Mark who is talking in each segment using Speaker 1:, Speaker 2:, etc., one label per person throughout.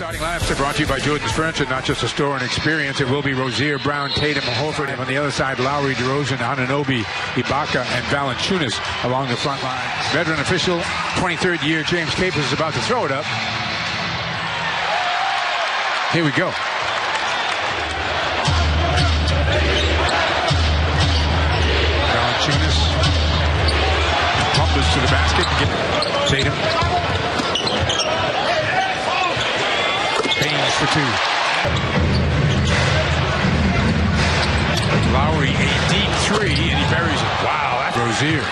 Speaker 1: Starting lineups are brought to you by Jordan's Furniture, not just a store and experience. It will be Rozier, Brown, Tatum, Horford. And on the other side, Lowry, DeRozan, Anunoby, Ibaka, and Valanciunas along the front line. Veteran official, 23rd year, James Capers is about to throw it up. Here we go. Baynes for two. Lowry, a deep three, and he buries it. Wow, that's Rozier.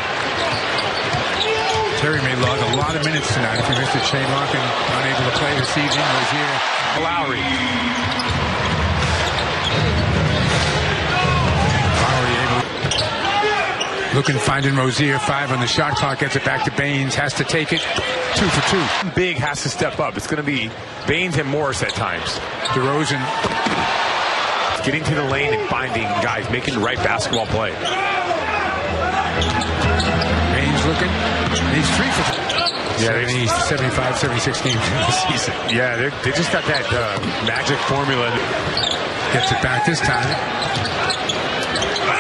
Speaker 1: Terry may log a lot of minutes tonight. If you missed it, Shane Larkin unable to play this evening. Rozier. Lowry Looking, finding Rozier. Five on the shot clock. Gets it back to Baynes. Has to take it. Two for two.
Speaker 2: Big has to step up. It's going to be Baynes and Morris at times.
Speaker 1: DeRozan
Speaker 2: Getting to the lane and finding guys, making the right basketball play.
Speaker 1: Baynes looking. And he's three for
Speaker 2: Yeah,
Speaker 1: 70, 75, 76 games in the season.
Speaker 2: Yeah, they they just got that uh, magic formula.
Speaker 1: Gets it back this time.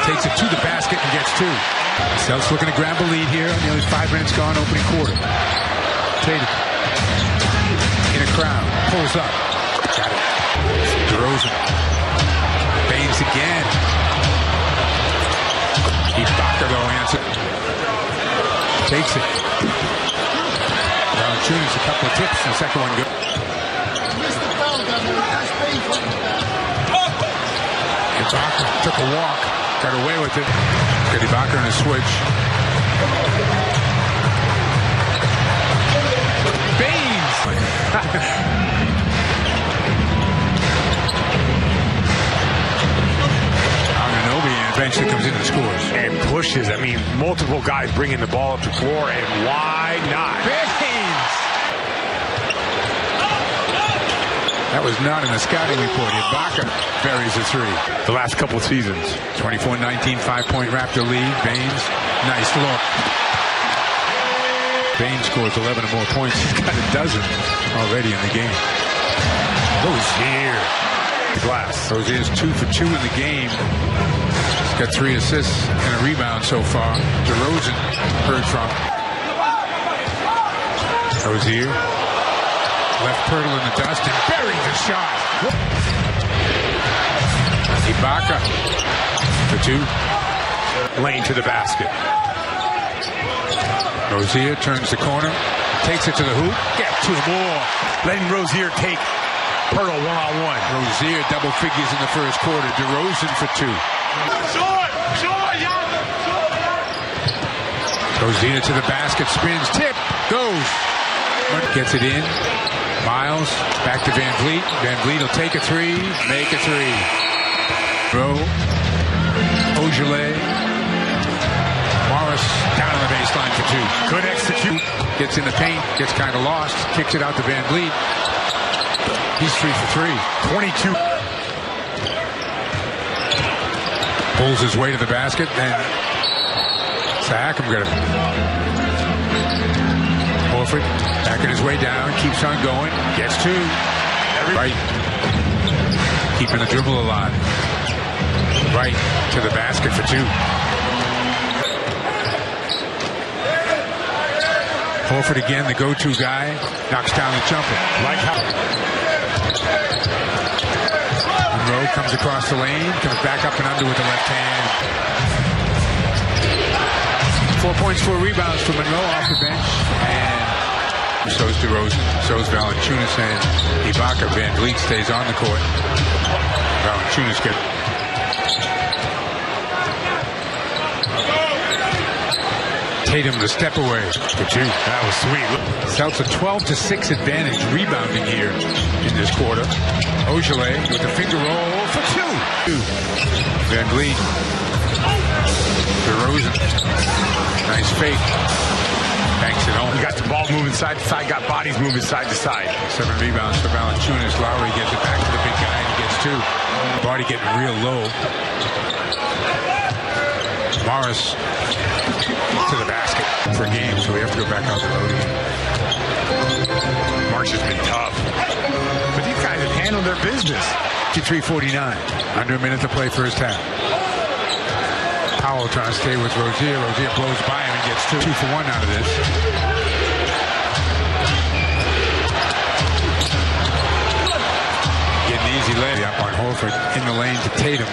Speaker 1: Takes it to the basket and gets two. Celtics looking to grab a lead here. Nearly five minutes gone, opening quarter. Tatum. In a crowd. Pulls up. Got it. DeRozan. Baynes again. Ibaka though answer. Takes it. Valanciunas a couple of tips. The second one good. Ibaka took a walk, got away with it. Got Ibaka in a switch. Baynes! Anunoby eventually comes in and scores.
Speaker 2: and pushes. I mean, multiple guys bringing the ball up the floor, and why not?
Speaker 1: Baynes! That was not in the scouting report. Ibaka buries a three.
Speaker 2: The last couple of seasons.
Speaker 1: 24-19, five-point Raptor lead. Baynes, nice look. Baynes scores 11 or more points. He's got a dozen already in the game.
Speaker 2: Rozier. The glass.
Speaker 1: Rozier's two for two in the game. He's got three assists and a rebound so far. DeRozan heard from. Rozier. Left Poeltl in the dust and buried the shot. Ibaka for two.
Speaker 2: Lane to the basket.
Speaker 1: Rozier turns the corner, takes it to the hoop, get two more.
Speaker 2: Letting Rozier take Poeltl one-on-one.
Speaker 1: Rozier double figures in the first quarter. DeRozan for two. Rozier to the basket, spins, tip, goes. Gets it in. Miles back to VanVleet. Van Vliet will take a three, make a three. Bro, Ogilvy, Morris down on the baseline for two.
Speaker 2: Good execute.
Speaker 1: Gets in the paint, gets kind of lost, kicks it out to VanVleet. He's three for three.
Speaker 2: 22.
Speaker 1: Pulls his way to the basket, and Siakam got it. Horford backing his way down, keeps on going, gets two. Right. Keeping the dribble alive. Right to the basket for two. Horford again, the go-to guy, knocks down the jumper.
Speaker 2: Like how
Speaker 1: Monroe comes across the lane, comes back up and under with the left hand. Four points, four rebounds for Monroe off the bench. And so's DeRozan, so's Valanciunas, and Ibaka. VanVleet stays on the court. Valanciunas gets... Tatum the step away two.
Speaker 2: that was sweet.
Speaker 1: Celtics a 12 to 6 advantage rebounding here in this quarter. Ogilvy with the finger roll for two. Two. VanVleet. DeRozan. Nice fake.
Speaker 2: Moving side to side, got bodies moving side to side.
Speaker 1: Seven rebounds for Valanciunas. Lowry gets it back to the big guy and he gets two. Body getting real low. Morris to the basket for a game, so we have to go back out the road.
Speaker 2: March has been tough. But these guys have handled their business.
Speaker 1: 53-49. Under a minute to play first half. Powell trying to stay with Rozier. Rozier blows by him and gets two. Two for one out of this. Horford in the lane to Tatum.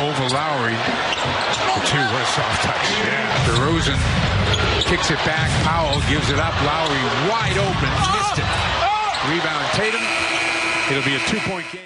Speaker 1: Over Lowry. The two. A soft touch. Yeah. DeRozan kicks it back. Powell gives it up. Lowry wide open. Missed it. Rebound Tatum. It'll be a two-point game.